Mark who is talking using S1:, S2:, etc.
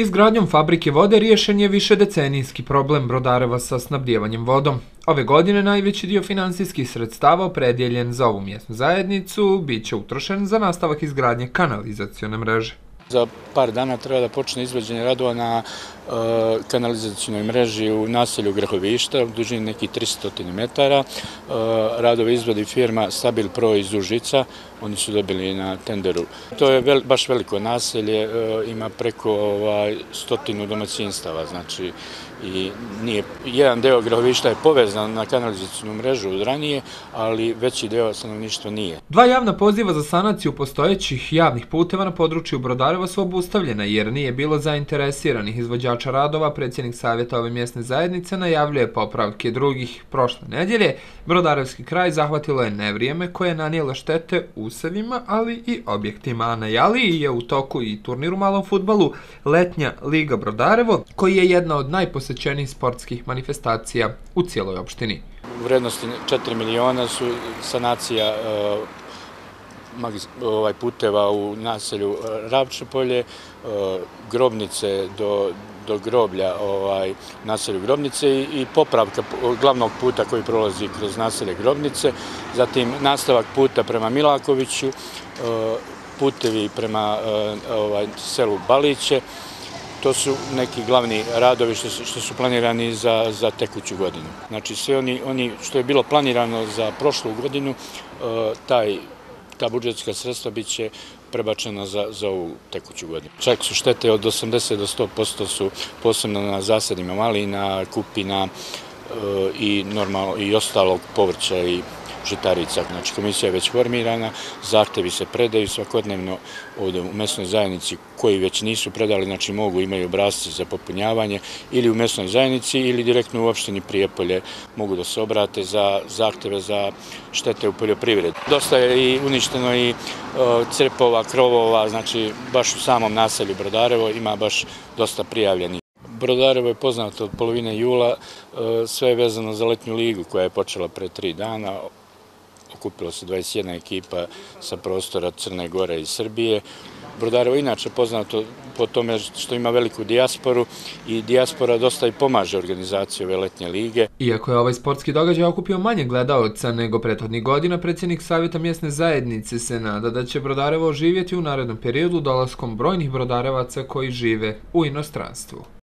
S1: Izgradnjom fabrike vode riješen je više decenijski problem Brodareva sa snabdjevanjem vodom. Ove godine najveći dio finansijskih sredstava opredjeljen za ovu mjesnu zajednicu bit će utrošen za nastavak izgradnje kanalizacione mreže.
S2: Za par dana treba da počne izvođenje radova na e, kanalizacijnoj mreži u naselju Grahovišta u dužini nekih 300 metara. E, radove izvodi firma Stabil Pro iz Užica, oni su dobili na tenderu. To je baš veliko naselje, e, ima preko ovaj, stotinu domaćinstava, znači i nije, jedan deo Grahovišta je povezan na kanalizacijnu mrežu od ranije, ali veći deo stanovništva nije.
S1: Dva javna poziva za sanaciju postojećih javnih puteva na području Brodareva su obustavljena jer nije bilo zainteresiranih izvođača radova. Predsjednik savjeta ove mjesne zajednice najavljuje popravke drugih. Prošle nedjelje Brodarevski kraj zahvatilo je nevrijeme koje je nanijelo štete usevima, ali i objektima. Na Jaliji je u toku i turnir u malom futbalu letnja Liga Brodarevo, koji je jedna od najposećenijih sportskih manifestacija u cijeloj opštini.
S2: U vrednosti 4 miliona su sanacija e, ovaj puteva u naselju e, Ravčepolje, e, grobnice do, do groblja ovaj, naselju Grobnice i, i popravka glavnog puta koji prolazi kroz naselje Grobnice, zatim nastavak puta prema Milakoviću, e, putevi prema ovaj, selu Baliće, to su neki glavni radovi što su, što su planirani za, za tekuću godinu. Znači sve oni, oni što je bilo planirano za prošlu godinu, taj, ta budžetska sredstva bit će prebačena za, za ovu tekuću godinu. Čak su štete od 80 do 100% su posebno na zasadima malina, kupina e, i, normalno, i ostalog povrća i žitarica. Znači, komisija je već formirana, zahtevi se predaju svakodnevno ovdje u mesnoj zajednici koji već nisu predali, znači mogu imaju obrazci za popunjavanje ili u mesnoj zajednici ili direktno u opštini Prijepolje mogu da se obrate za zahteve za štete u poljoprivredi. Dosta je i uništeno i e, crpova, krovova, znači baš u samom naselju Brodarevo ima baš dosta prijavljenih. Brodarevo je poznato od polovine jula, e, sve je vezano za letnju ligu koja je počela pre tri dana okupilo se 21 ekipa sa prostora Crne Gore i Srbije. Brodarevo je inače poznato po tome što ima veliku dijasporu i dijaspora dosta i pomaže organizaciju ove letnje lige.
S1: Iako je ovaj sportski događaj okupio manje gledalca nego prethodnih godina, predsjednik Savjeta mjesne zajednice se nada da će Brodarevo živjeti u narednom periodu dolaskom brojnih brodarevaca koji žive u inostranstvu.